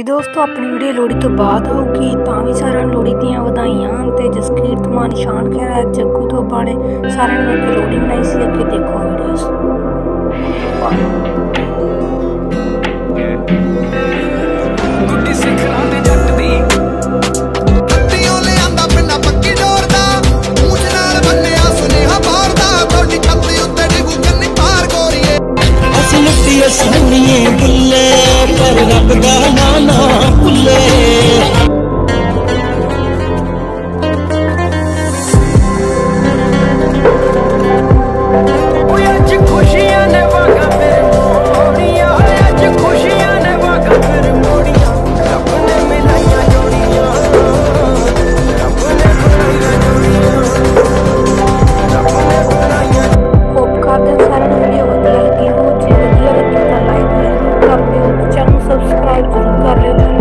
ਹਾਂਜੀ ਦੋਸਤੋ ਆਪਣੀ ਵੀਡੀਓ ਲੋੜੀ ਤੋਂ ਬਾਅਦ ਹੋਊਗੀ ਤਾਂ ਵੀ ਸਾਰਿਆਂ ਨੂੰ ਲੋੜੀ ਦੀਆਂ ਵਧਾਈਆਂ ਤੇ ਜਸਕੀਰਤ ਮਾਨ ਸ਼ਾਨ ਖੇਰਾ ਜੱਗੂ ਤੋਂ ਬਾਣੇ ਸਾਰਿਆਂ ਨੂੰ ਅੱਗੇ ਲੋੜੀ ਬਣਾਈ ਸੀ ਅੱਗੇ ਦੇਖੋ ਵੀਡੀਓਸ ਗੁੱਡੀ ਸਿਖਰਾਂ ਪਰ ਰੱਬ ਦਾ चैनल सब्सक्राइब ज़रूर कर लेना